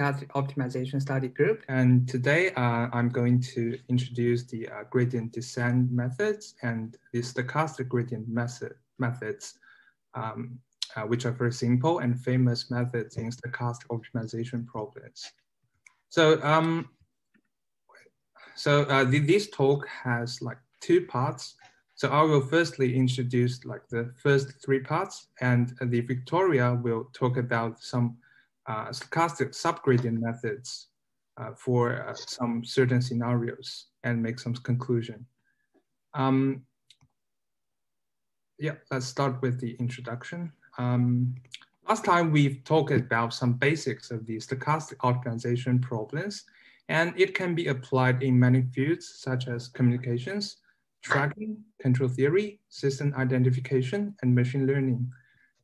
stochastic optimization study group. And today uh, I'm going to introduce the uh, gradient descent methods and the stochastic gradient method methods, um, uh, which are very simple and famous methods in stochastic optimization problems. So, um, so uh, this talk has like two parts. So I will firstly introduce like the first three parts and the Victoria will talk about some stochastic subgradient methods uh, for uh, some certain scenarios and make some conclusion. Um, yeah, let's start with the introduction. Um, last time we've talked about some basics of the stochastic optimization problems, and it can be applied in many fields such as communications, tracking, control theory, system identification, and machine learning.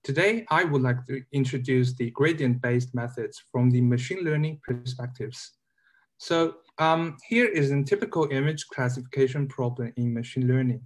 Today, I would like to introduce the gradient-based methods from the machine learning perspectives. So um, here is a typical image classification problem in machine learning,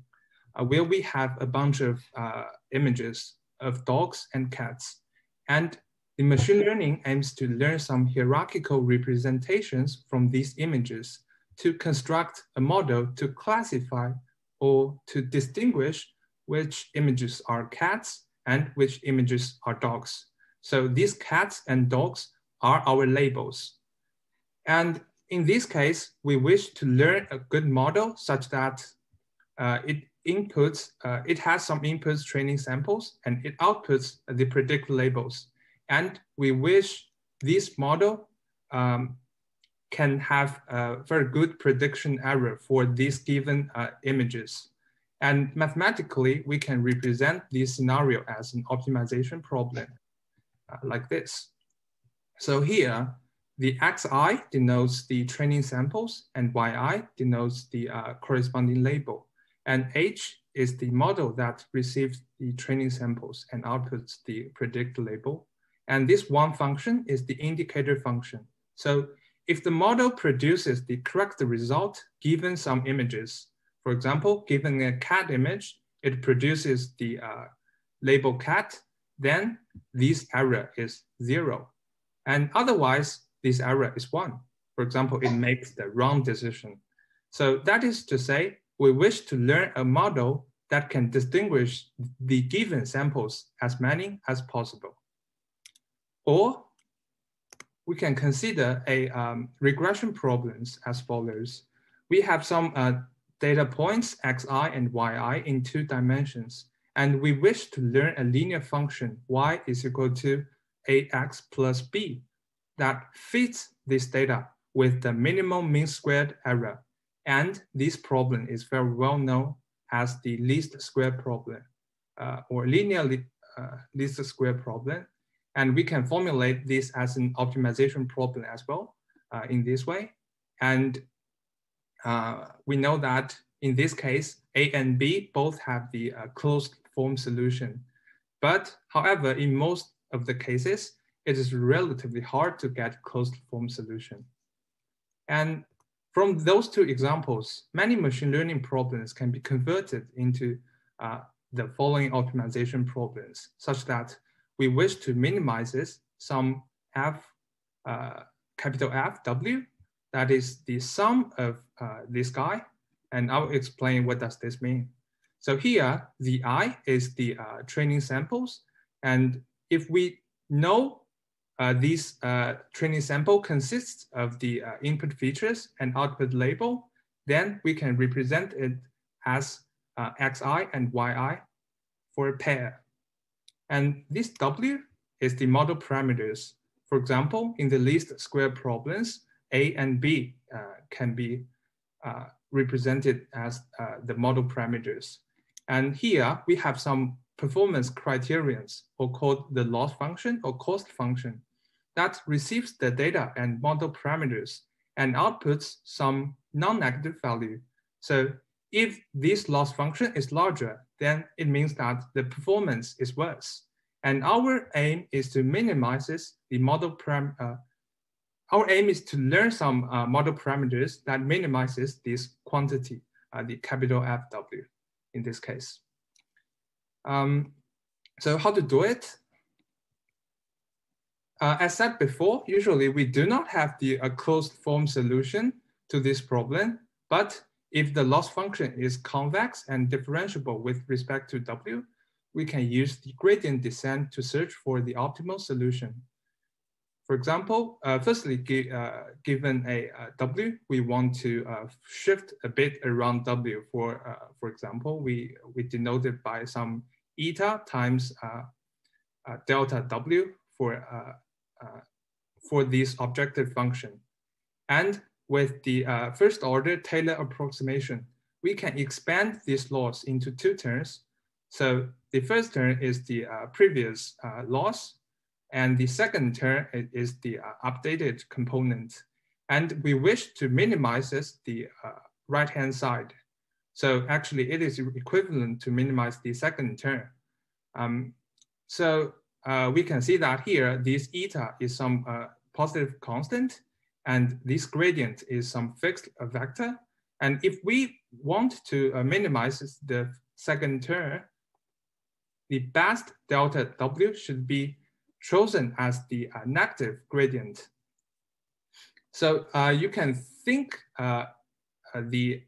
uh, where we have a bunch of uh, images of dogs and cats. And the machine learning aims to learn some hierarchical representations from these images to construct a model to classify or to distinguish which images are cats and which images are dogs. So these cats and dogs are our labels. And in this case, we wish to learn a good model such that uh, it inputs, uh, it has some inputs training samples and it outputs the predicted labels. And we wish this model um, can have a very good prediction error for these given uh, images. And mathematically, we can represent this scenario as an optimization problem uh, like this. So here, the xi denotes the training samples and yi denotes the uh, corresponding label. And h is the model that receives the training samples and outputs the predict label. And this one function is the indicator function. So if the model produces the correct result given some images, for example, given a cat image, it produces the uh, label cat, then this error is zero. And otherwise, this error is one. For example, it makes the wrong decision. So that is to say, we wish to learn a model that can distinguish the given samples as many as possible. Or we can consider a um, regression problems as follows. We have some uh, data points xi and yi in two dimensions. And we wish to learn a linear function y is equal to ax plus b that fits this data with the minimum mean squared error. And this problem is very well known as the least square problem uh, or linear uh, least square problem. And we can formulate this as an optimization problem as well uh, in this way. And uh, we know that in this case, A and B both have the uh, closed form solution. But however, in most of the cases, it is relatively hard to get closed form solution. And from those two examples, many machine learning problems can be converted into uh, the following optimization problems, such that we wish to minimize some f, uh, capital F, W, that is the sum of uh, this guy, and I'll explain what does this mean. So here, the I is the uh, training samples. And if we know uh, this uh, training sample consists of the uh, input features and output label, then we can represent it as uh, xi and yi for a pair. And this W is the model parameters. For example, in the least square problems, A and B uh, can be uh, represented as uh, the model parameters. And here we have some performance criterions or called the loss function or cost function that receives the data and model parameters and outputs some non-negative value. So if this loss function is larger, then it means that the performance is worse. And our aim is to minimize the model param uh, our aim is to learn some uh, model parameters that minimizes this quantity, uh, the capital FW in this case. Um, so how to do it? uh, as said before, usually we do not have the a closed form solution to this problem, but if the loss function is convex and differentiable with respect to W, we can use the gradient descent to search for the optimal solution. For example, uh, firstly, uh, given a uh, we want to uh, shift a bit around W. For uh, for example, we we denote it by some eta times uh, delta W for for this objective function, and with the first order Taylor approximation, we can expand this loss into two terms. So the first term is the previous loss and the second term is the uh, updated component. And we wish to minimize this, the uh, right-hand side. So actually it is equivalent to minimize the second term. Um, so uh, we can see that here, this eta is some uh, positive constant and this gradient is some fixed vector. And if we want to uh, minimize the second term, the best delta W should be chosen as the uh, negative gradient. So uh, you can think uh, uh, the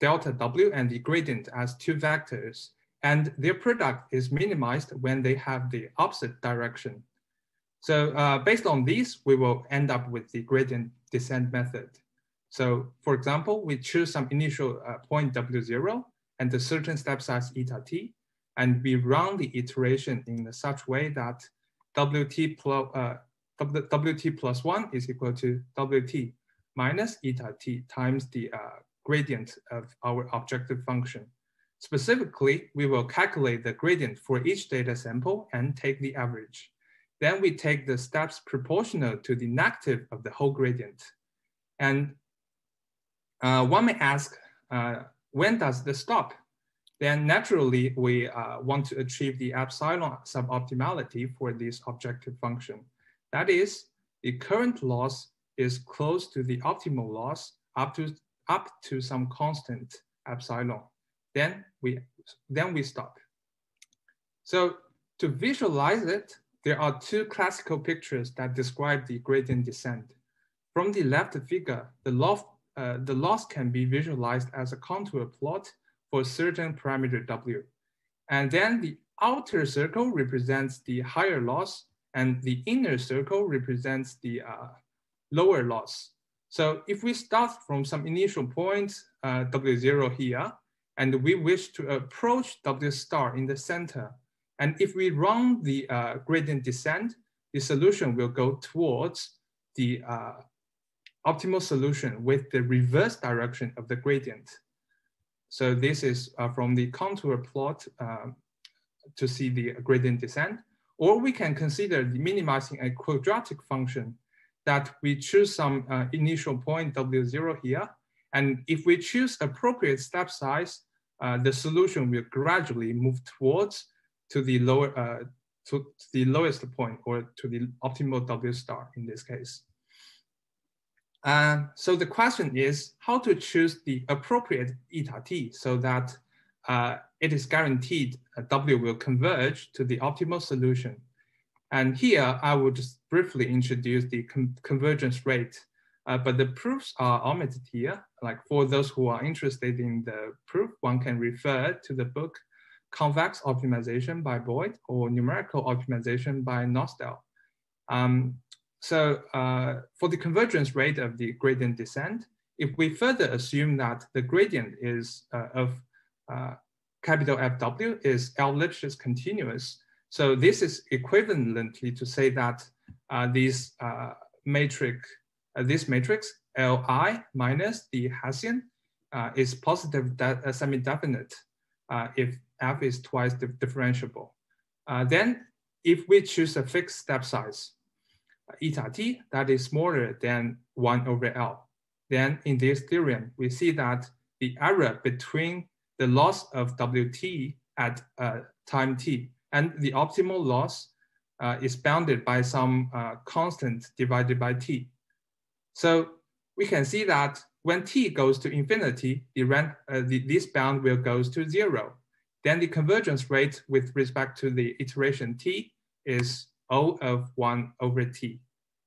delta W and the gradient as two vectors, and their product is minimized when they have the opposite direction. So based on these, we will end up with the gradient descent method. So for example, we choose some initial point W0 and a certain step size eta t, and we run the iteration in such way that Wt plus, uh, Wt plus one is equal to Wt minus eta t times the uh, gradient of our objective function. Specifically, we will calculate the gradient for each data sample and take the average. Then we take the steps proportional to the negative of the whole gradient. And uh, one may ask, uh, when does this stop? Then naturally we uh, want to achieve the epsilon suboptimality for this objective function. That is, the current loss is close to the optimal loss up to, up to some constant epsilon. Then we, then we stop. So to visualize it, there are two classical pictures that describe the gradient descent. From the left figure, the loss, uh, the loss can be visualized as a contour plot for a certain parameter W. And then the outer circle represents the higher loss and the inner circle represents the uh, lower loss. So if we start from some initial point, uh, W0 here, and we wish to approach W star in the center, and if we run the uh, gradient descent, the solution will go towards the uh, optimal solution with the reverse direction of the gradient. So this is uh, from the contour plot uh, to see the gradient descent. Or we can consider minimizing a quadratic function that we choose some uh, initial point W0 here. And if we choose appropriate step size, uh, the solution will gradually move towards to the lower uh, to the lowest point or to the optimal W star in this case. So the question is how to choose the appropriate eta t so that uh, it is guaranteed W will converge to the optimal solution. And here I will just briefly introduce the con convergence rate, uh, but the proofs are omitted here. Like for those who are interested in the proof, one can refer to the book Convex Optimization by Boyd or Numerical Optimization by Nocedal. Um, so uh, for the convergence rate of the gradient descent, if we further assume that the gradient is uh, of uh, capital Fw is L-Lipschitz continuous, so this is equivalently to say that uh, this uh, matrix, uh, this matrix Li minus the Hessian is positive semi-definite if F is twice differentiable. then if we choose a fixed step size, eta t that is smaller than 1 over L. Then in this theorem, we see that the error between the loss of Wt at uh, time t and the optimal loss uh, is bounded by some uh, constant divided by t. So we can see that when t goes to infinity, the, uh, the, this bound will goes to zero. Then the convergence rate with respect to the iteration t is O of one over T.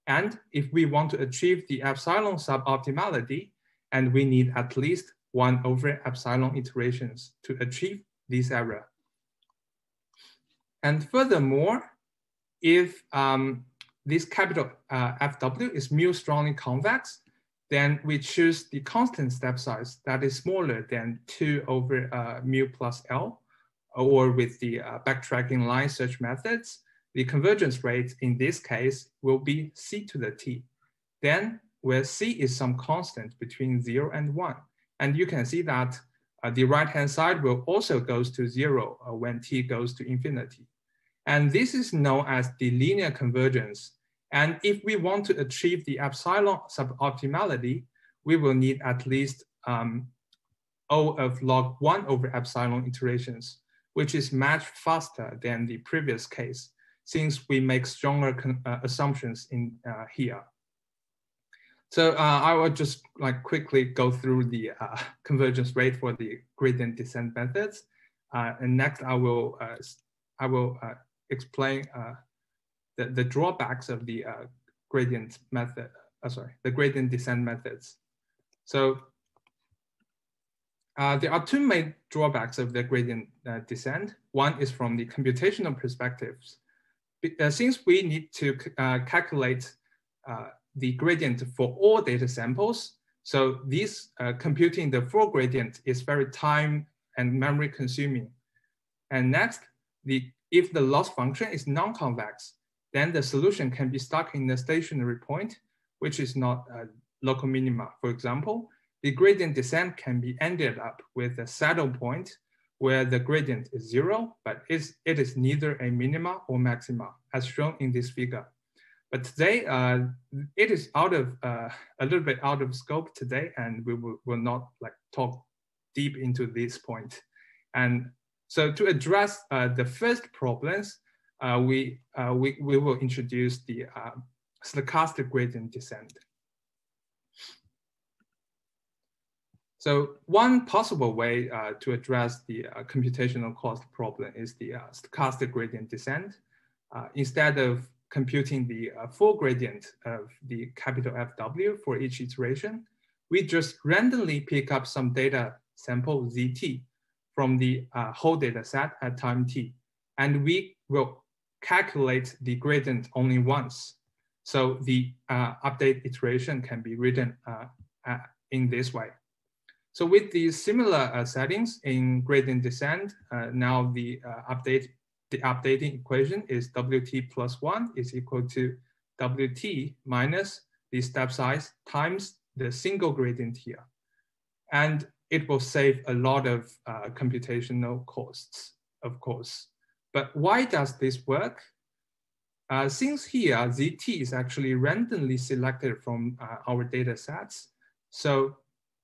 And if we want to achieve the epsilon suboptimality, and we need at least one over epsilon iterations to achieve this error. And furthermore, if um, this capital uh, FW is mu strongly convex, then we choose the constant step size that is smaller than 2 over uh, mu plus L, or with the uh, backtracking line search methods, the convergence rate in this case will be c to the t. Then where c is some constant between 0 and 1. And you can see that uh, the right-hand side will also goes to 0 uh, when t goes to infinity. And this is known as the linear convergence and if we want to achieve the epsilon suboptimality, we will need at least um, O of log one over epsilon iterations, which is much faster than the previous case, since we make stronger uh, assumptions in uh, here. So uh, I will just like quickly go through the uh, convergence rate for the gradient descent methods. Uh, and next I will, I will explain the, the drawbacks of the gradient method, sorry, the gradient descent methods. So uh, there are two main drawbacks of the gradient uh, descent. One is from the computational perspectives. Uh, since we need to uh, calculate the gradient for all data samples, so this computing the full gradient is very time and memory consuming. And next, the, if the loss function is non-convex, then the solution can be stuck in a stationary point, which is not a local minima. For example, the gradient descent can be ended up with a saddle point where the gradient is zero, but it is neither a minima or maxima, as shown in this figure. But today, uh, it is out of uh, a little bit out of scope today, and we will, will not like talk deep into this point. And so to address uh, the first problems, uh, we, uh, we, we will introduce the uh, stochastic gradient descent. So one possible way uh, to address the uh, computational cost problem is the uh, stochastic gradient descent. instead of computing the full gradient of the capital FW for each iteration, we just randomly pick up some data sample ZT from the whole data set at time t. And we will calculate the gradient only once. So the uh, update iteration can be written uh, uh, in this way. So with these similar uh, settings in gradient descent, uh, now the uh, update the updating equation is Wt plus one is equal to Wt minus the step size times the single gradient here. And it will save a lot of computational costs, of course. But why does this work? Uh, since here, ZT is actually randomly selected from uh, our data sets. So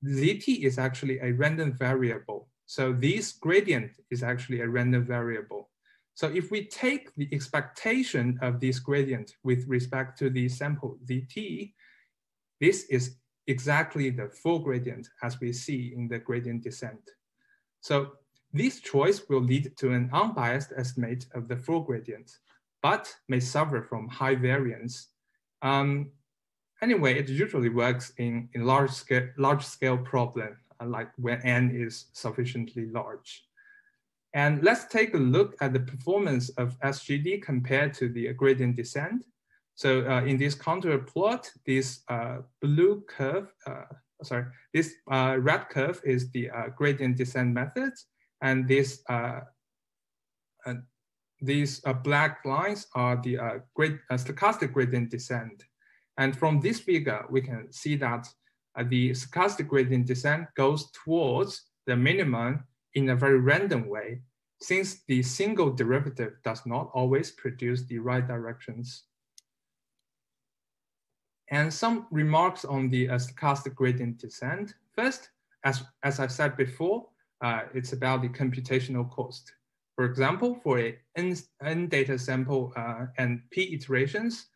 ZT is actually a random variable. So this gradient is actually a random variable. So if we take the expectation of this gradient with respect to the sample ZT, this is exactly the full gradient as we see in the gradient descent. So this choice will lead to an unbiased estimate of the full gradient, but may suffer from high variance. Um, anyway, it usually works in, in large, scale, large scale problem, uh, like when n is sufficiently large. And let's take a look at the performance of SGD compared to the gradient descent. So uh, in this contour plot, this uh, blue curve, uh, sorry, this uh, red curve is the uh, gradient descent method. And uh, these black lines are the great, stochastic gradient descent. And from this figure, we can see that uh, the stochastic gradient descent goes towards the minimum in a very random way, since the single derivative does not always produce the right directions. And some remarks on the stochastic gradient descent. First, as, as I said before, uh, it's about the computational cost. For example, for a n, n data sample uh, and p iterations,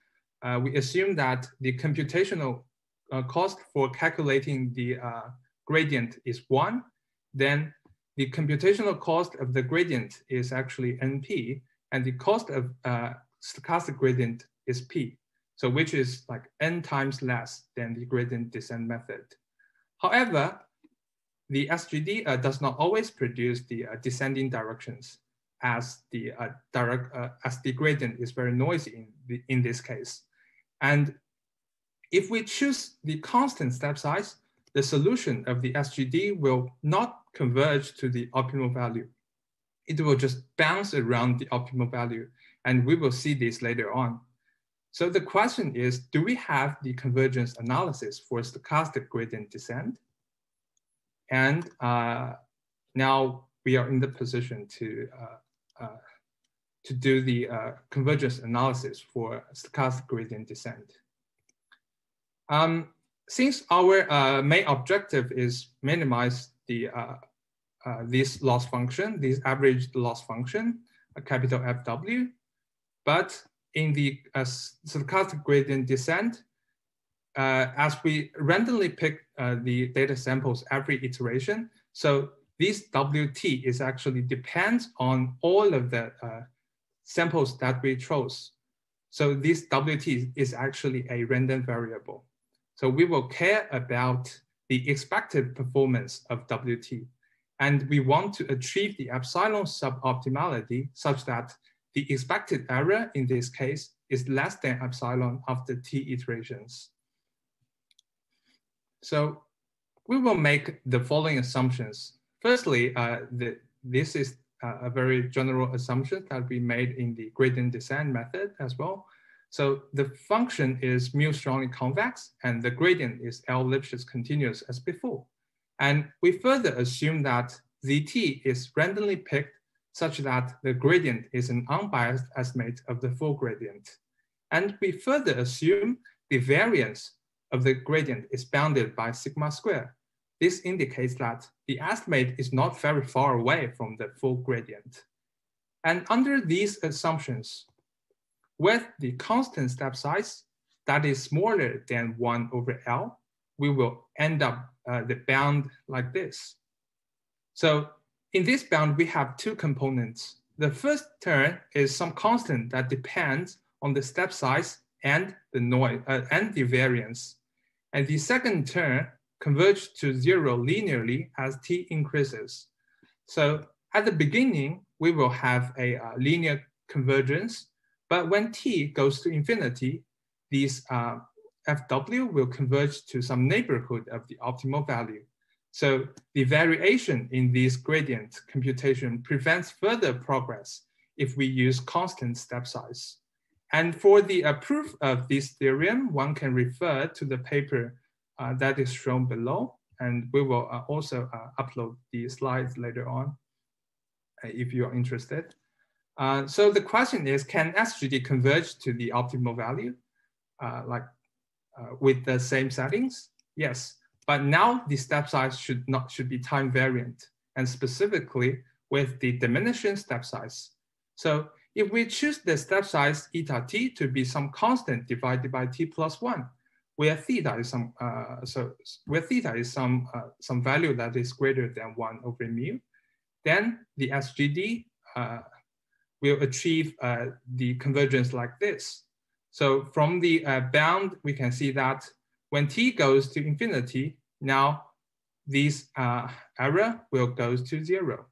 uh, we assume that the computational uh, cost for calculating the uh, gradient is one, then the computational cost of the gradient is actually np, and the cost of uh, stochastic gradient is p, so which is like n times less than the gradient descent method. However, the SGD uh, does not always produce the uh, descending directions as the uh, direct uh, as the gradient is very noisy in, the, in this case. And if we choose the constant step size, the solution of the SGD will not converge to the optimal value. It will just bounce around the optimal value. And we will see this later on. So the question is, do we have the convergence analysis for stochastic gradient descent? And uh, now we are in the position to, uh, uh, to do the uh, convergence analysis for stochastic gradient descent. Um, since our uh, main objective is minimize the uh, this loss function, this average loss function, a capital FW, but in the stochastic gradient descent, uh, as we randomly pick uh, the data samples every iteration, so this WT is actually depends on all of the uh, samples that we chose. So this WT is actually a random variable. So we will care about the expected performance of WT. And we want to achieve the epsilon suboptimality such that the expected error in this case is less than epsilon after t iterations. So we will make the following assumptions. Firstly, uh, the, this is a very general assumption that we made in the gradient descent method as well. So the function is mu strongly convex and the gradient is L Lipschitz continuous as before. And we further assume that ZT is randomly picked such that the gradient is an unbiased estimate of the full gradient. And we further assume the variance of the gradient is bounded by sigma square. This indicates that the estimate is not very far away from the full gradient. And under these assumptions, with the constant step size that is smaller than one over L, we will end up uh, the bound like this. So in this bound, we have two components. The first term is some constant that depends on the step size and the noise uh, and the variance. And the second term converges to zero linearly as t increases. So at the beginning, we will have a uh, linear convergence, but when t goes to infinity, these uh, fw will converge to some neighborhood of the optimal value. So the variation in this gradient computation prevents further progress if we use constant step size. And for the uh, proof of this theorem, one can refer to the paper that is shown below. And we will uh, also uh, upload the slides later on uh, if you're interested. Uh, so the question is, can SGD converge to the optimal value, like with the same settings? Yes. But now the step size should not should be time variant and specifically with the diminishing step size. So if we choose the step size eta t to be some constant divided by t plus one, where theta is some uh, so where theta is some uh, some value that is greater than one over mu, then the SGD uh, will achieve uh, the convergence like this. So from the uh, bound, we can see that when t goes to infinity, now this uh, error will go to zero.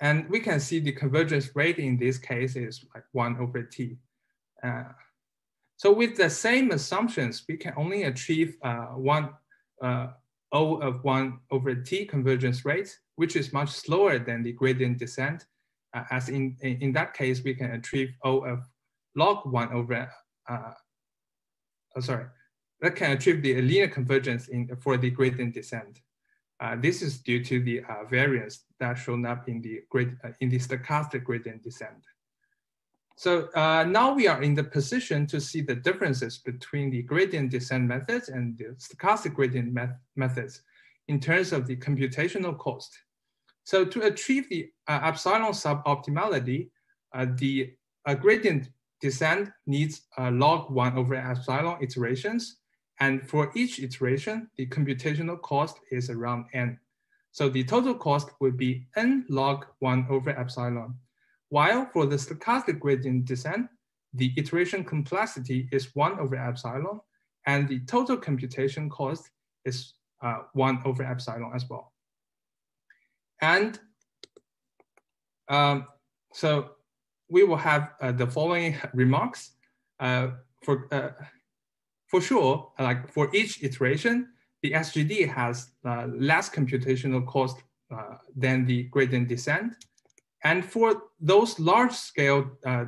And we can see the convergence rate in this case is like one over t. So with the same assumptions, we can only achieve uh, one uh, O of one over t convergence rate, which is much slower than the gradient descent. Uh, as in, in that case, we can achieve O of log one over, oh, sorry, that can achieve the linear convergence in, for the gradient descent. Uh, this is due to the variance that shown up in the, grade, uh, in the stochastic gradient descent. So uh, now we are in the position to see the differences between the gradient descent methods and the stochastic gradient met methods in terms of the computational cost. So to achieve the uh, epsilon suboptimality, uh, the gradient descent needs log one over epsilon iterations and for each iteration, the computational cost is around n. So the total cost would be n log 1 over epsilon, while for the stochastic gradient descent, the iteration complexity is one over epsilon, and the total computation cost is uh, one over epsilon as well. And um, so we will have uh, the following remarks. Uh, for, uh, for sure, like for each iteration, the SGD has uh, less computational cost uh, than the gradient descent. And for those large scale uh,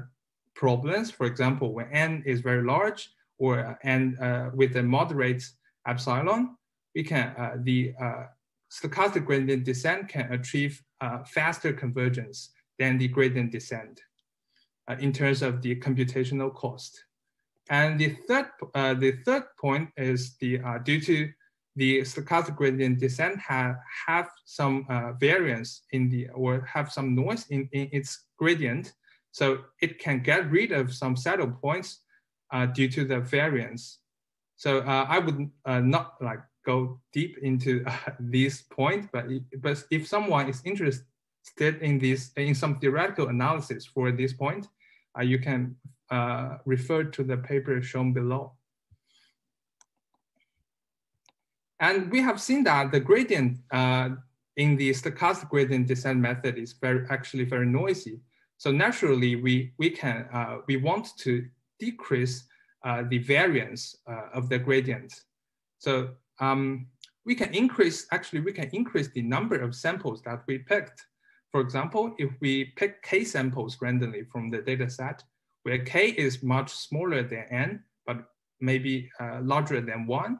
problems, for example, when n is very large or n with a moderate epsilon, we can, the stochastic gradient descent can achieve faster convergence than the gradient descent uh, in terms of the computational cost. And the third, uh, the third point is the uh, due to the stochastic gradient descent have, have some uh, variance in the, or have some noise in, in its gradient. So it can get rid of some saddle points uh, due to the variance. So uh, I would not like go deep into this point, but, but if someone is interested in this in some theoretical analysis for this point, uh, you can uh, refer to the paper shown below. And we have seen that the gradient uh, in the stochastic gradient descent method is very actually very noisy. So naturally, we we can uh, we want to decrease uh, the variance uh, of the gradient. So um, we can increase actually we can increase the number of samples that we picked. For example, if we pick k samples randomly from the data set, where k is much smaller than n, but maybe uh, larger than one,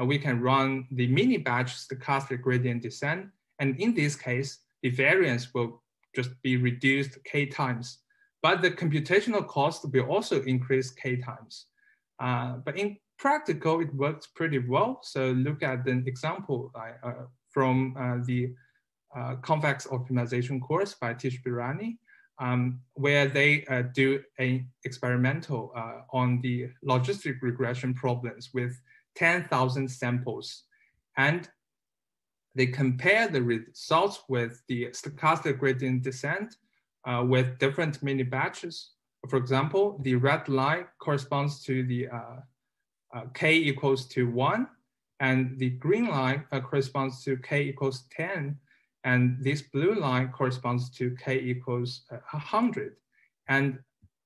uh, we can run the mini batch stochastic gradient descent. And in this case, the variance will just be reduced k times. But the computational cost will also increase k times. Uh, but in practical, it works pretty well. So look at the example uh, from uh, the uh, convex optimization course by Tibshirani, um, where they uh, do an experimental on the logistic regression problems with 10,000 samples. And they compare the results with the stochastic gradient descent uh, with different mini batches. For example, the red line corresponds to the uh, uh, k equals to one, and the green line corresponds to k equals 10, and this blue line corresponds to k equals uh, 100. And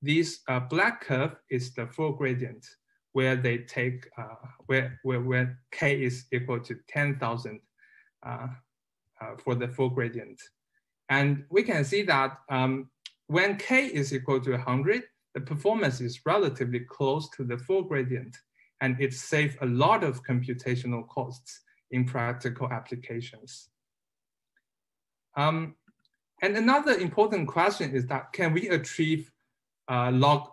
this uh, black curve is the full gradient where they take, uh, where, where, where k is equal to 10,000 uh, uh, for the full gradient. And we can see that um, when k is equal to 100, the performance is relatively close to the full gradient and it saves a lot of computational costs in practical applications. Um, and another important question is that can we achieve uh, log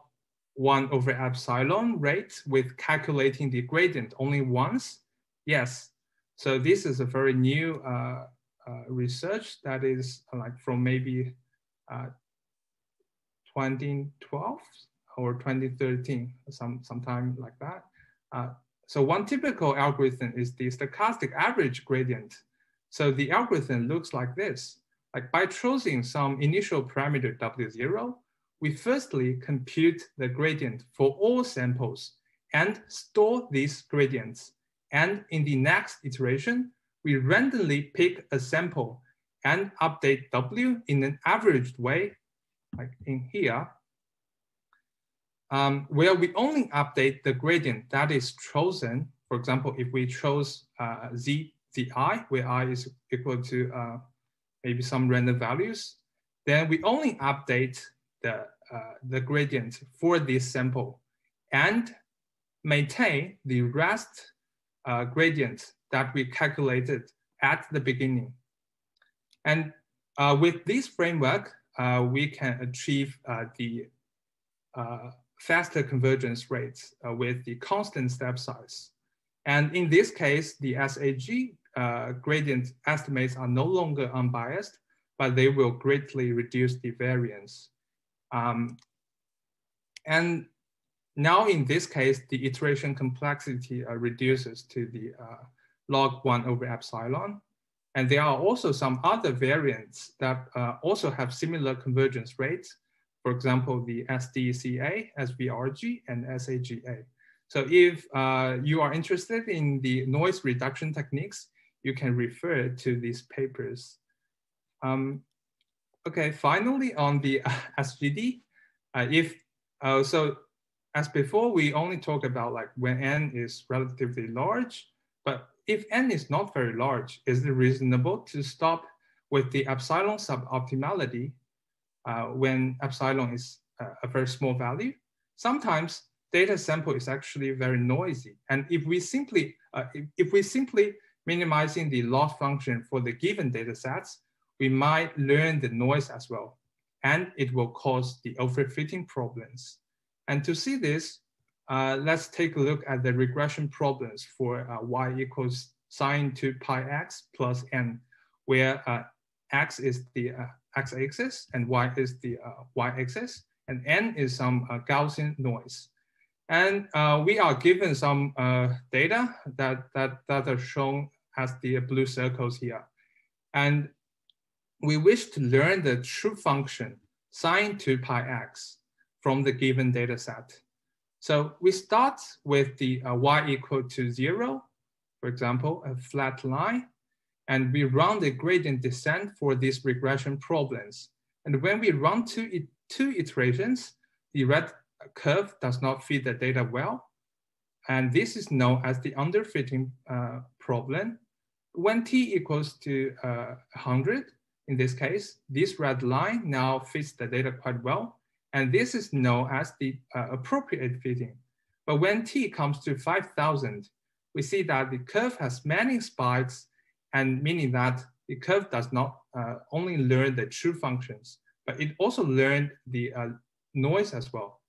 one over epsilon rate with calculating the gradient only once? Yes. So this is a very new uh, uh, research that is uh, like from maybe uh, 2012 or 2013, some sometime like that. Uh, so one typical algorithm is the stochastic average gradient so the algorithm looks like this. Like by choosing some initial parameter W0, we firstly compute the gradient for all samples and store these gradients. And in the next iteration, we randomly pick a sample and update W in an averaged way, like in here, um, where we only update the gradient that is chosen. For example, if we chose uh, Z the where i is equal to uh, maybe some random values, then we only update the, uh, the gradient for this sample and maintain the rest uh, gradient that we calculated at the beginning. And uh, with this framework, uh, we can achieve uh, the faster convergence rates with the constant step size. And in this case, the SAG uh, gradient estimates are no longer unbiased, but they will greatly reduce the variance. Um, and now in this case, the iteration complexity uh, reduces to the uh, log one over epsilon. And there are also some other variants that uh, also have similar convergence rates. For example, the SDCA, SVRG, and SAGA. So if uh, you are interested in the noise reduction techniques, you can refer to these papers. Um, okay, finally on the SGD, uh, if uh, so as before, we only talk about like when n is relatively large, but if n is not very large, is it reasonable to stop with the epsilon suboptimality uh, when epsilon is uh, a very small value? Sometimes data sample is actually very noisy. And if we simply, uh, if, if we simply minimizing the loss function for the given data sets, we might learn the noise as well. And it will cause the overfitting problems. And to see this, uh, let's take a look at the regression problems for uh, y equals sine 2 pi x plus n, where uh, x is the uh, x-axis and y is the uh, y-axis, and n is some uh, Gaussian noise. And we are given some data that, that, that are shown as the blue circles here. And we wish to learn the true function sine 2 pi x from the given data set. So we start with the uh, y equal to zero, for example, a flat line, and we run the gradient descent for these regression problems. And when we run two, two iterations, the red curve does not fit the data well. And this is known as the underfitting uh, problem. When t equals to uh, 100, in this case, this red line now fits the data quite well. And this is known as the uh, appropriate fitting. But when t comes to 5,000, we see that the curve has many spikes and meaning that the curve does not uh, only learn the true functions, but it also learned the uh, noise as well.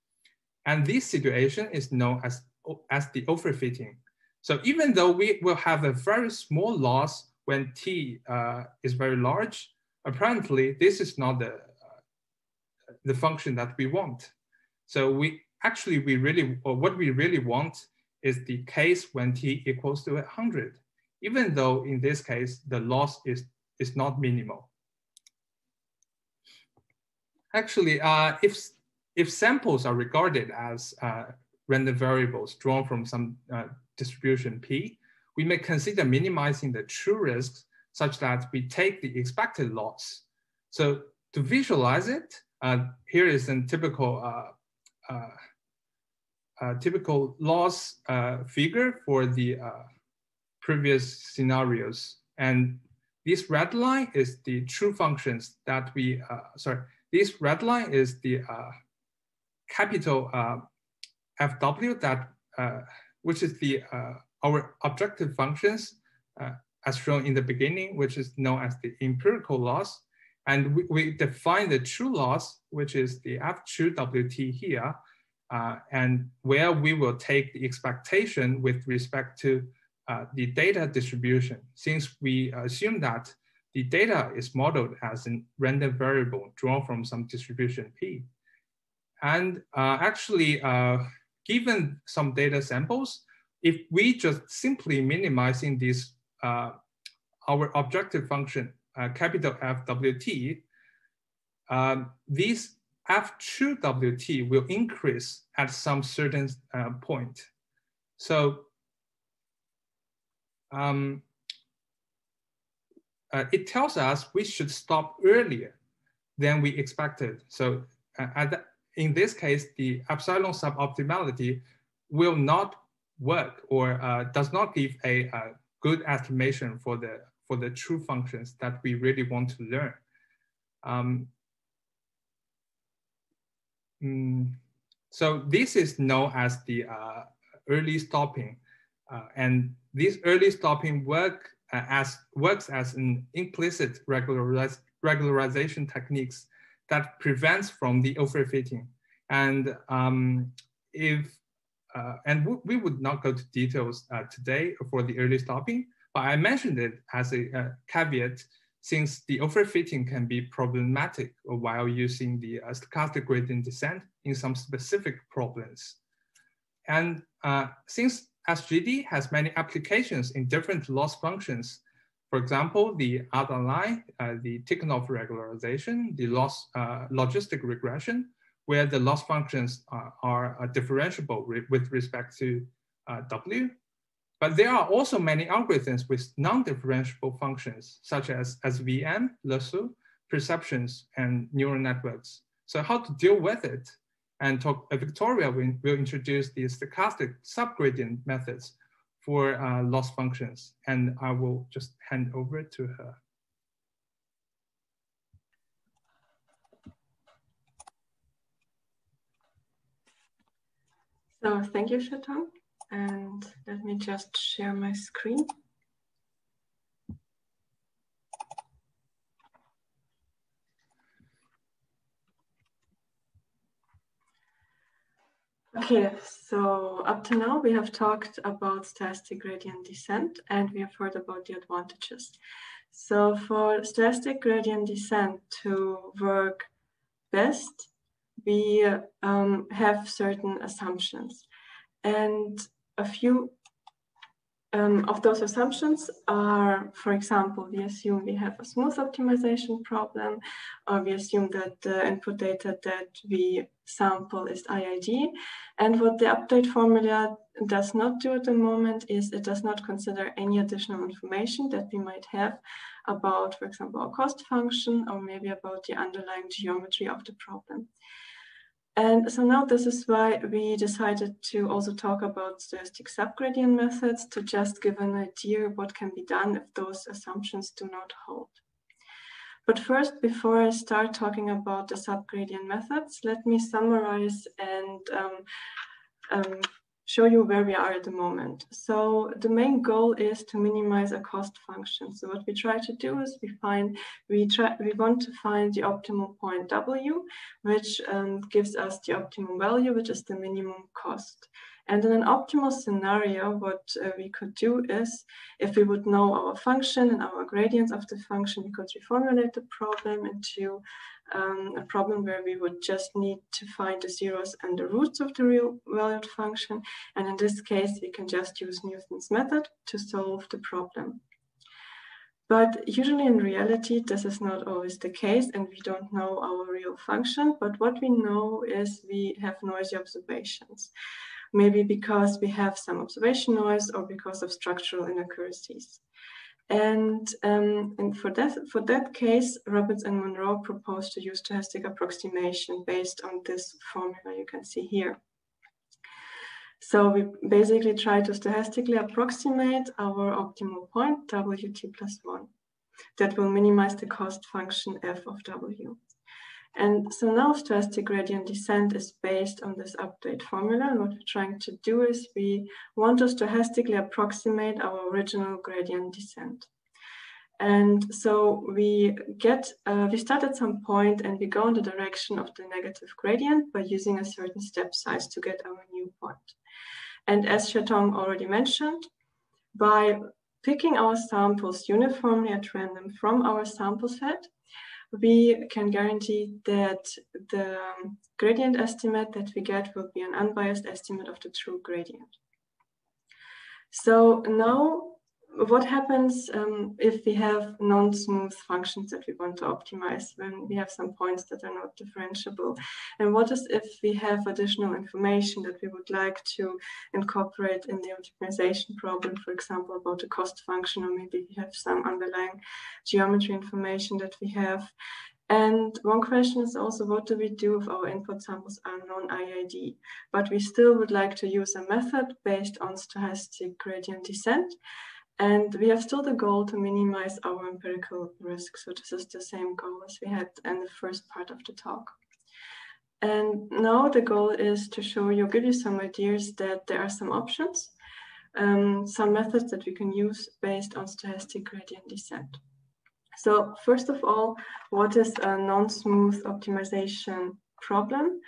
And this situation is known as, as the overfitting. So even though we will have a very small loss when t uh, is very large, apparently this is not the the function that we want. So we actually, we really, or what we really want is the case when t equals to 100, even though in this case, the loss is, is not minimal. Actually, uh, if, if samples are regarded as uh, random variables drawn from some uh, distribution P, we may consider minimizing the true risks such that we take the expected loss. So to visualize it, uh, here is a typical uh, uh, typical loss uh, figure for the uh, previous scenarios. And this red line is the true functions that we, uh, sorry, this red line is the capital FW that, which is the our objective functions as shown in the beginning, which is known as the empirical loss. And we, we define the true loss, which is the F true WT here, uh, and where we will take the expectation with respect to uh, the data distribution, since we assume that the data is modeled as a random variable drawn from some distribution P. And uh, actually, uh, given some data samples, if we just simply minimizing this, uh, our objective function uh, capital FWT, um, this F2WT will increase at some certain uh, point. So um, uh, it tells us we should stop earlier than we expected. So uh, the, in this case, the epsilon suboptimality will not work or uh, does not give a, a, good estimation for the for the true functions that we really want to learn. Um, mm, so this is known as the uh, early stopping. Uh, and this early stopping work uh, as works as an implicit regulariz regularization techniques that prevents from the overfitting. And um, if and we would not go to details uh, today for the early stopping, but I mentioned it as a, a caveat since the overfitting can be problematic while using the uh, stochastic gradient descent in some specific problems. And uh, since SGD has many applications in different loss functions, For example, the other line, uh, the Tikhonov regularization, the loss uh, logistic regression, where the loss functions are, are differentiable re with respect to uh, W. But there are also many algorithms with non-differentiable functions, such as SVM, Lasso, perceptrons, and neural networks. So how to deal with it? And talk, uh, Victoria will, will, introduce the stochastic subgradient methods for uh, loss functions. And I will just hand over to her. So thank you, Xiaotong. And let me just share my screen. Okay, so up to now we have talked about stochastic gradient descent and we have heard about the advantages. So for stochastic gradient descent to work best, we um, have certain assumptions. And a few um, of those assumptions are, for example, we assume we have a smooth optimization problem, or we assume that the input data that we sample is IID. And what the update formula does not do at the moment is it does not consider any additional information that we might have about, for example, our cost function, or maybe about the underlying geometry of the problem. And so now this is why we decided to also talk about stochastic subgradient methods to just give an idea what can be done if those assumptions do not hold. But first, before I start talking about the subgradient methods, let me summarize and um, um, show you where we are at the moment. So the main goal is to minimize a cost function. So what we try to do is we find, we try, we want to find the optimal point W, which um, gives us the optimum value, which is the minimum cost. And in an optimal scenario, what uh, we could do is, if we would know our function and our gradients of the function, we could reformulate the problem into um, a problem where we would just need to find the zeros and the roots of the real valued function. And in this case, we can just use Newton's method to solve the problem. But usually in reality, this is not always the case and we don't know our real function. But what we know is we have noisy observations, maybe because we have some observation noise or because of structural inaccuracies. And, um, and for, that, for that case, Robbins and Monro proposed to use stochastic approximation based on this formula you can see here. So we basically try to stochastically approximate our optimal point, Wt plus 1. That will minimize the cost function f of W. And so now stochastic gradient descent is based on this update formula. And what we're trying to do is we want to stochastically approximate our original gradient descent. And so we get, uh, we start at some point and we go in the direction of the negative gradient by using a certain step size to get our new point. And as Xiaotong already mentioned, by picking our samples uniformly at random from our sample set, we can guarantee that the um, gradient estimate that we get will be an unbiased estimate of the true gradient. So now what happens um, if we have non-smooth functions that we want to optimize when we have some points that are not differentiable? And what is if we have additional information that we would like to incorporate in the optimization problem, for example, about the cost function, or maybe we have some underlying geometry information that we have. And one question is also, what do we do if our input samples are non-IID? But we still would like to use a method based on stochastic gradient descent. And we have still the goal to minimize our empirical risk. So this is the same goal as we had in the first part of the talk. And now the goal is to show you, give you some ideas that there are some options, um, some methods that we can use based on stochastic gradient descent. So first of all, what is a non-smooth optimization problem?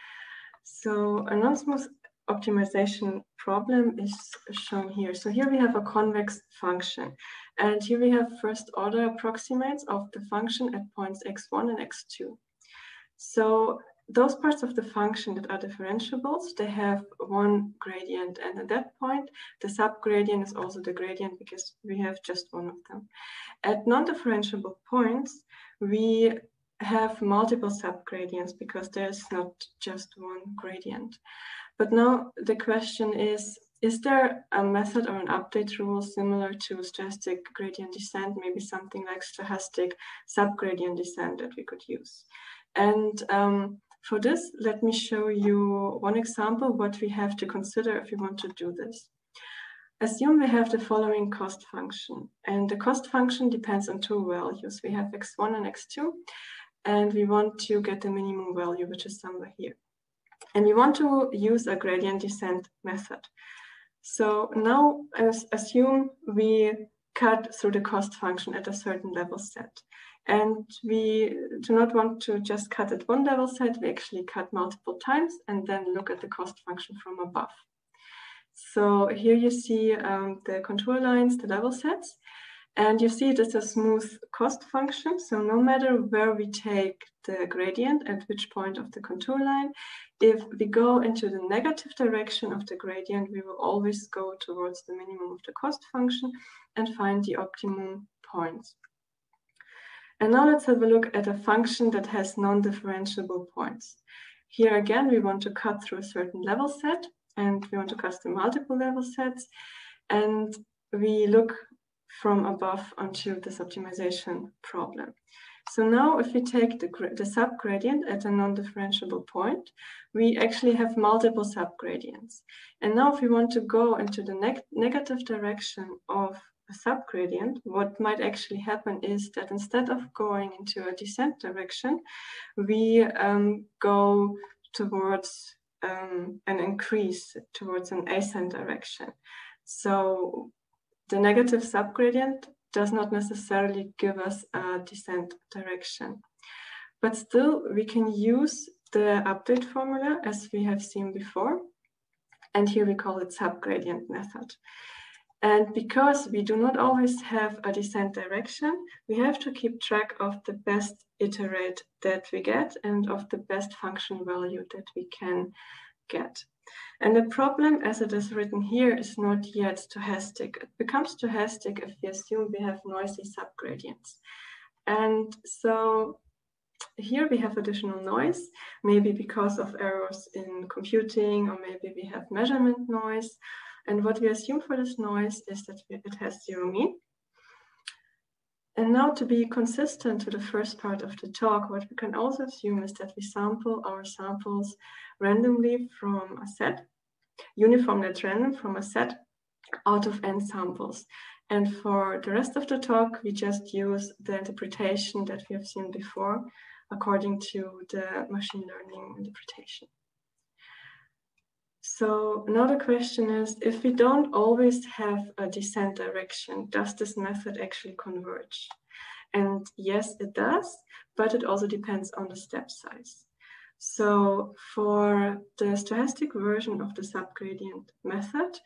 So a non-smooth optimization problem is shown here. So here we have a convex function. And here we have first order approximates of the function at points x1 and x2. So those parts of the function that are differentiables, they have one gradient. And at that point, the subgradient is also the gradient because we have just one of them. At non-differentiable points, we have multiple subgradients because there's not just one gradient. But now the question is, is there a method or an update rule similar to stochastic gradient descent, maybe something like stochastic subgradient descent that we could use? And um, for this, let me show you one example what we have to consider if we want to do this. Assume we have the following cost function, and the cost function depends on two values. We have x1 and x2, and we want to get the minimum value, which is somewhere here. And we want to use a gradient descent method. So now assume we cut through the cost function at a certain level set. And we do not want to just cut at one level set, we actually cut multiple times and then look at the cost function from above. So here you see um, the contour lines, the level sets, and you see it is a smooth cost function. So no matter where we take the gradient at which point of the contour line, if we go into the negative direction of the gradient, we will always go towards the minimum of the cost function and find the optimum points. And now let's have a look at a function that has non-differentiable points. Here again, we want to cut through a certain level set and we want to custom multiple level sets. And we look from above onto this optimization problem. So now if we take the, the subgradient at a non-differentiable point, we actually have multiple subgradients. And now if we want to go into the neg negative direction of a subgradient, what might actually happen is that instead of going into a descent direction, we um, go towards um, an increase towards an ascent direction. So the negative subgradient does not necessarily give us a descent direction. But still, we can use the update formula as we have seen before. And here we call it subgradient method. And because we do not always have a descent direction, we have to keep track of the best iterate that we get and of the best function value that we can get. And the problem as it is written here is not yet stochastic. It becomes stochastic if we assume we have noisy subgradients. And so here we have additional noise, maybe because of errors in computing, or maybe we have measurement noise, and what we assume for this noise is that it has zero mean. And now to be consistent to the first part of the talk, what we can also assume is that we sample our samples randomly from a set, uniformly at random from a set out of n samples. And for the rest of the talk, we just use the interpretation that we have seen before according to the machine learning interpretation. So another question is, if we don't always have a descent direction, does this method actually converge? And yes, it does, but it also depends on the step size. So for the stochastic version of the subgradient method,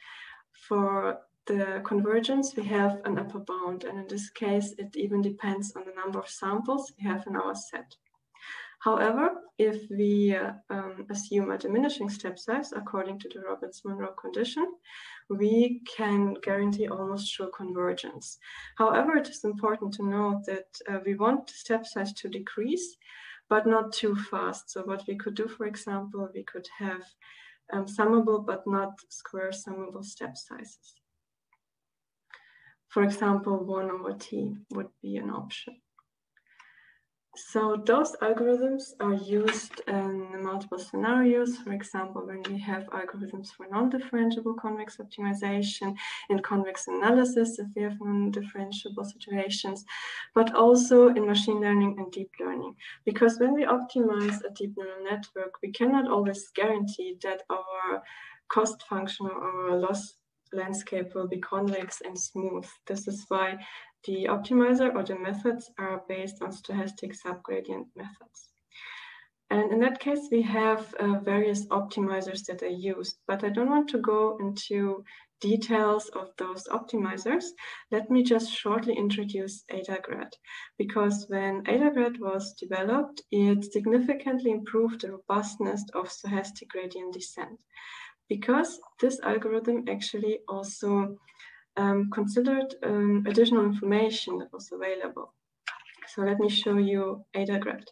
for the convergence, we have an upper bound. And in this case, it even depends on the number of samples we have in our set. However, if we uh, um, assume a diminishing step size according to the Robbins-Monro condition, we can guarantee almost sure convergence. However, it is important to note that uh, we want the step size to decrease, but not too fast. So what we could do, for example, we could have um, summable but not square summable step sizes. For example, 1 over t would be an option. So those algorithms are used in multiple scenarios. For example, when we have algorithms for non-differentiable convex optimization, in convex analysis, if we have non-differentiable situations, but also in machine learning and deep learning. Because when we optimize a deep neural network, we cannot always guarantee that our cost function or our loss landscape will be convex and smooth. This is why the optimizer or the methods are based on stochastic subgradient methods. And in that case, we have uh, various optimizers that are used, but I don't want to go into details of those optimizers, let me just shortly introduce AdaGrad, because when AdaGrad was developed, it significantly improved the robustness of stochastic gradient descent, because this algorithm actually also um, considered um, additional information that was available. So let me show you AdaGrad.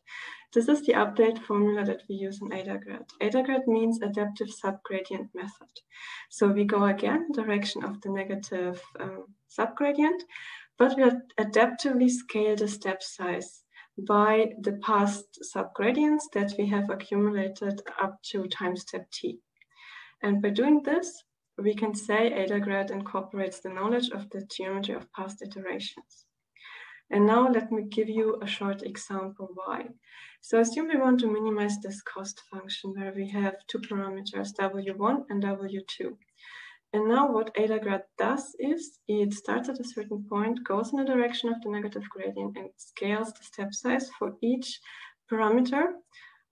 This is the update formula that we use in AdaGrad. AdaGrad means adaptive subgradient method. So we go again direction of the negative um, subgradient, but we adaptively scale the step size by the past subgradients that we have accumulated up to time step t. And by doing this, we can say AdaGrad incorporates the knowledge of the geometry of past iterations. And now let me give you a short example why. So assume we want to minimize this cost function where we have two parameters, W1 and W2. And now what AdaGrad does is it starts at a certain point, goes in the direction of the negative gradient and scales the step size for each parameter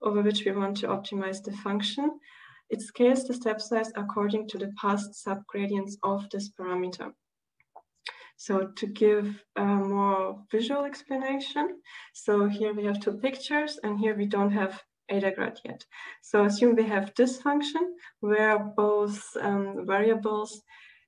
over which we want to optimize the function. It scales the step size according to the past subgradients of this parameter. So to give a more visual explanation, so here we have two pictures and here we don't have AdaGrad yet. So assume we have this function where both um, variables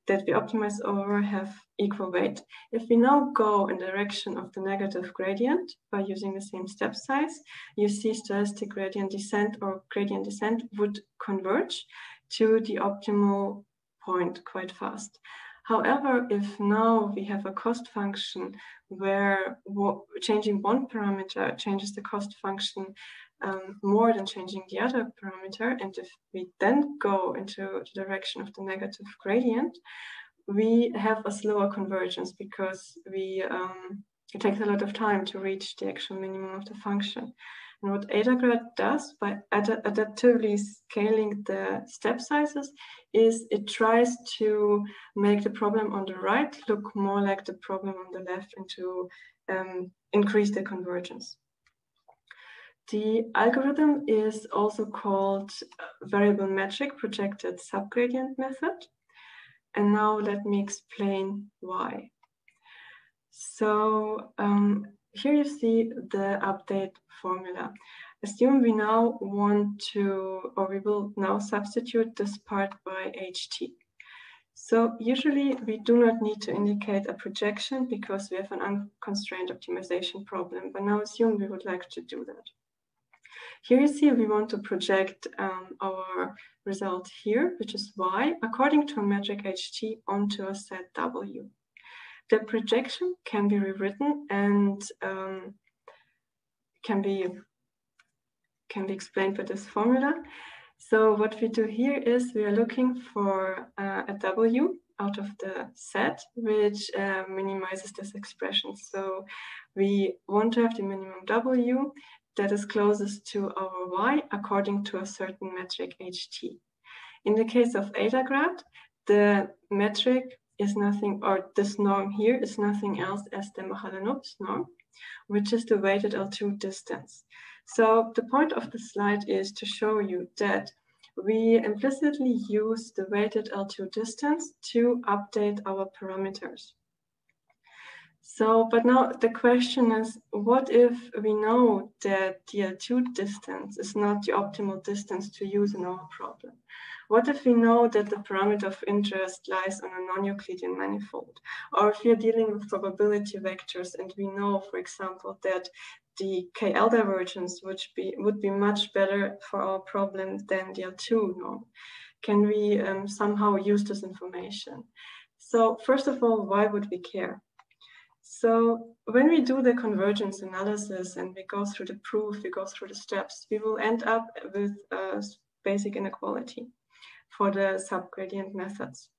that we optimize over have equal weight. If we now go in the direction of the negative gradient by using the same step size, you see stochastic gradient descent or gradient descent would converge to the optimal point quite fast. However, if now we have a cost function where changing one parameter changes the cost function um, more than changing the other parameter, and if we then go into the direction of the negative gradient, we have a slower convergence because we um, it takes a lot of time to reach the actual minimum of the function. And what AdaGrad does by ad adaptively scaling the step sizes is it tries to make the problem on the right look more like the problem on the left and to um, increase the convergence. The algorithm is also called variable metric projected subgradient method. And now let me explain why. So um, here you see the update formula. Assume we now want to, or we will now substitute this part by ht. So usually we do not need to indicate a projection because we have an unconstrained optimization problem, but now assume we would like to do that. Here you see we want to project um, our result here, which is y, according to a metric ht onto a set w the projection can be rewritten and um, can be can be explained by this formula. So what we do here is we are looking for uh, a W out of the set, which uh, minimizes this expression. So we want to have the minimum W that is closest to our Y according to a certain metric HT. In the case of AdaGrad, the metric is nothing, or this norm here is nothing else as the Mahalanobis norm, which is the weighted L2 distance. So the point of the slide is to show you that we implicitly use the weighted L2 distance to update our parameters. So, but now the question is, what if we know that the L2 distance is not the optimal distance to use in our problem? What if we know that the parameter of interest lies on a non-Euclidean manifold? Or if we are dealing with probability vectors and we know, for example, that the KL divergence would be, would be much better for our problem than the L2 norm. Can we um, somehow use this information? So first of all, why would we care? So when we do the convergence analysis and we go through the proof, we go through the steps, we will end up with a basic inequality for the subgradient methods.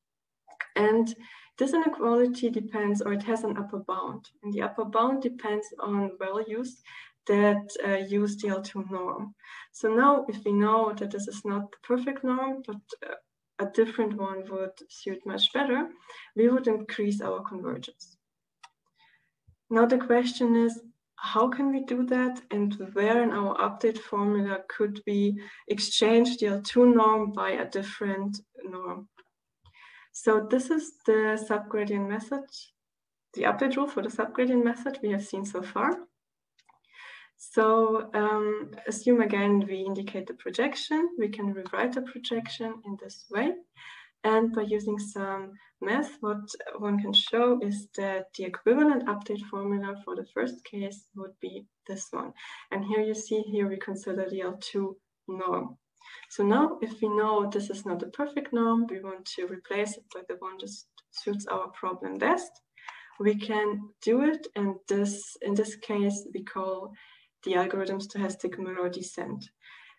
And this inequality depends, or it has an upper bound. And the upper bound depends on values that uh, use the L2 norm. So now if we know that this is not the perfect norm, but uh, a different one would suit much better, we would increase our convergence. Now the question is, how can we do that and where in our update formula could we exchange the L2 norm by a different norm? So this is the subgradient method, the update rule for the subgradient method we have seen so far. So um, assume again we indicate the projection. We can rewrite the projection in this way. And by using some math, what one can show is that the equivalent update formula for the first case would be this one. And here you see, here we consider the L2 norm. So now if we know this is not the perfect norm, we want to replace it by the one that suits our problem best, we can do it. And this, in this case, we call the algorithm stochastic mirror descent.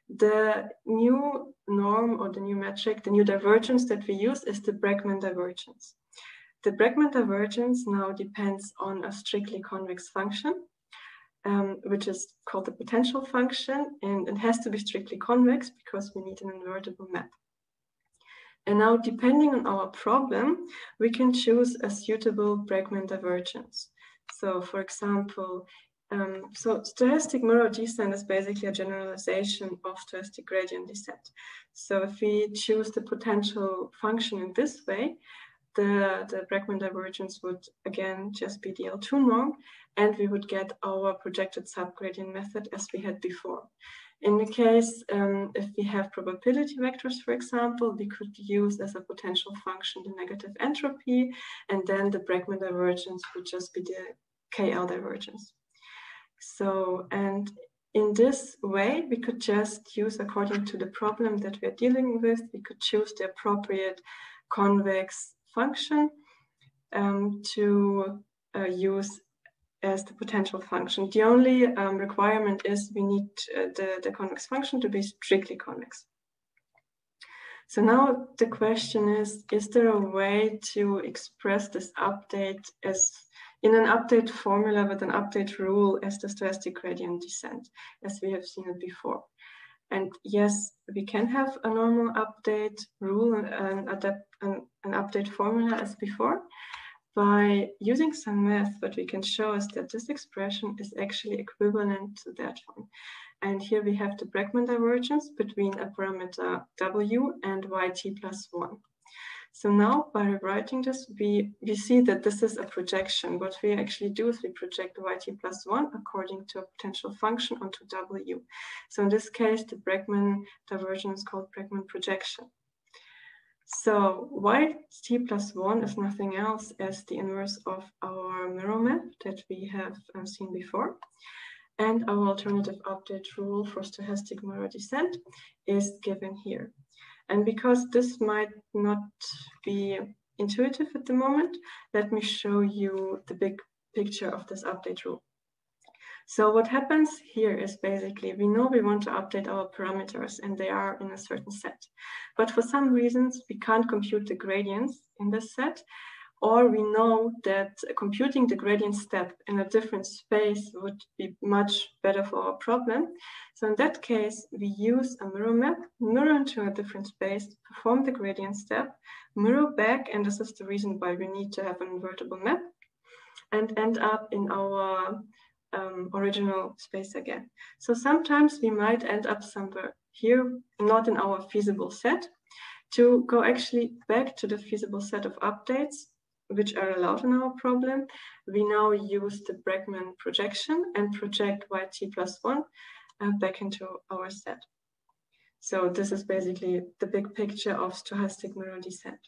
The new norm or the new metric, the new divergence that we use is the Bregman divergence. The Bregman divergence now depends on a strictly convex function, um, which is called the potential function, and it has to be strictly convex because we need an invertible map. And now, depending on our problem, we can choose a suitable Bregman divergence. So, for example, um, so stochastic mirror descent is basically a generalization of stochastic gradient descent. So if we choose the potential function in this way, the, the Bregman divergence would again just be the L2 norm, and we would get our projected subgradient method as we had before. In the case, um, if we have probability vectors, for example, we could use as a potential function the negative entropy, and then the Bregman divergence would just be the KL divergence. So, and in this way, we could just use, according to the problem that we're dealing with, we could choose the appropriate convex function um, to uh, use as the potential function. The only um, requirement is we need uh, the, the convex function to be strictly convex. So now the question is, is there a way to express this update as in an update formula with an update rule as the stochastic gradient descent, as we have seen it before. And yes, we can have a normal update rule and adapt an, an update formula as before. By using some math, what we can show is that this expression is actually equivalent to that one. And here we have the Bregman divergence between a parameter w and yt plus 1. So now by rewriting this, we, we see that this is a projection. What we actually do is we project yt plus 1 according to a potential function onto w. So in this case, the Bregman divergence is called Bregman projection. So yt plus 1 is nothing else as the inverse of our mirror map that we have um, seen before. And our alternative update rule for stochastic mirror descent is given here. And because this might not be intuitive at the moment, let me show you the big picture of this update rule. So what happens here is basically, we know we want to update our parameters and they are in a certain set. But for some reasons, we can't compute the gradients in this set or we know that computing the gradient step in a different space would be much better for our problem. So in that case, we use a mirror map, mirror into a different space, perform the gradient step, mirror back, and this is the reason why we need to have an invertible map, and end up in our um, original space again. So sometimes we might end up somewhere here, not in our feasible set, to go actually back to the feasible set of updates which are allowed in our problem, we now use the Bregman projection and project yt plus 1 uh, back into our set. So this is basically the big picture of stochastic mirror descent.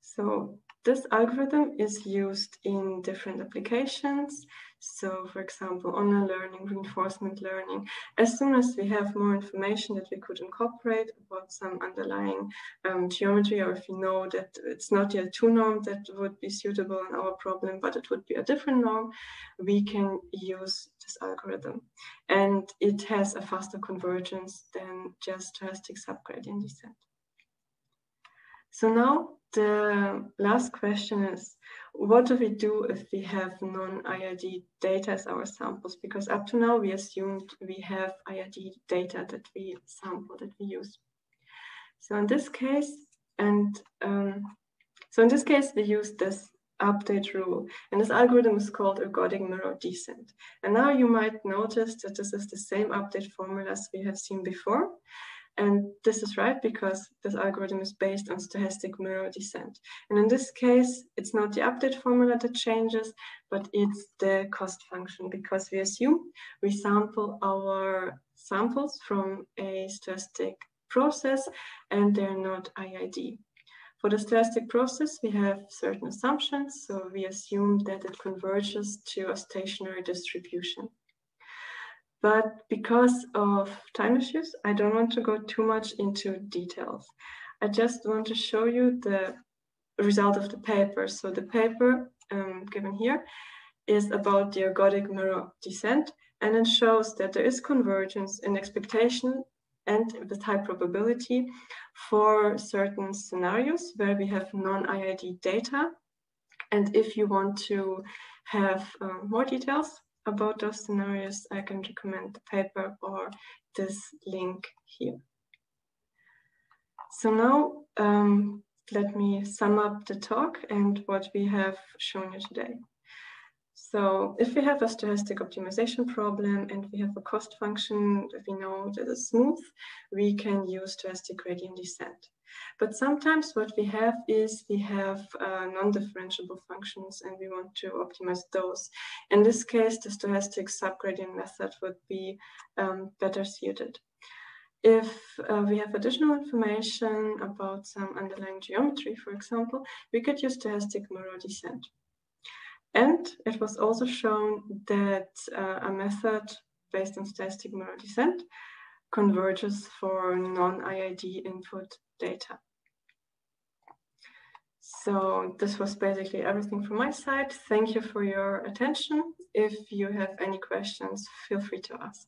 So this algorithm is used in different applications. So for example, online learning, reinforcement learning, as soon as we have more information that we could incorporate about some underlying um, geometry, or if we know that it's not yet two norm that would be suitable in our problem, but it would be a different norm, we can use this algorithm. And it has a faster convergence than just stochastic subgradient descent. So now the last question is, what do we do if we have non-IID data as our samples? Because up to now, we assumed we have IID data that we sample, that we use. So in this case, and um, so in this case, we use this update rule. And this algorithm is called ergodic mirror descent. And now you might notice that this is the same update formulas we have seen before. And this is right because this algorithm is based on stochastic mirror descent. And in this case, it's not the update formula that changes, but it's the cost function because we assume we sample our samples from a stochastic process and they're not IID. For the stochastic process, we have certain assumptions. So we assume that it converges to a stationary distribution. But because of time issues, I don't want to go too much into details. I just want to show you the result of the paper. So the paper um, given here is about the ergodic mirror descent, and it shows that there is convergence in expectation and with high probability for certain scenarios where we have non-IID data. And if you want to have uh, more details about those scenarios, I can recommend the paper or this link here. So now um, let me sum up the talk and what we have shown you today. So if we have a stochastic optimization problem and we have a cost function that we know that is smooth, we can use stochastic gradient descent. But sometimes what we have is we have uh, non-differentiable functions and we want to optimize those. In this case, the stochastic subgradient method would be um, better suited. If uh, we have additional information about some underlying geometry, for example, we could use stochastic mirror descent. And it was also shown that uh, a method based on stochastic mirror descent converges for non-IID input data. So this was basically everything from my side. Thank you for your attention. If you have any questions, feel free to ask.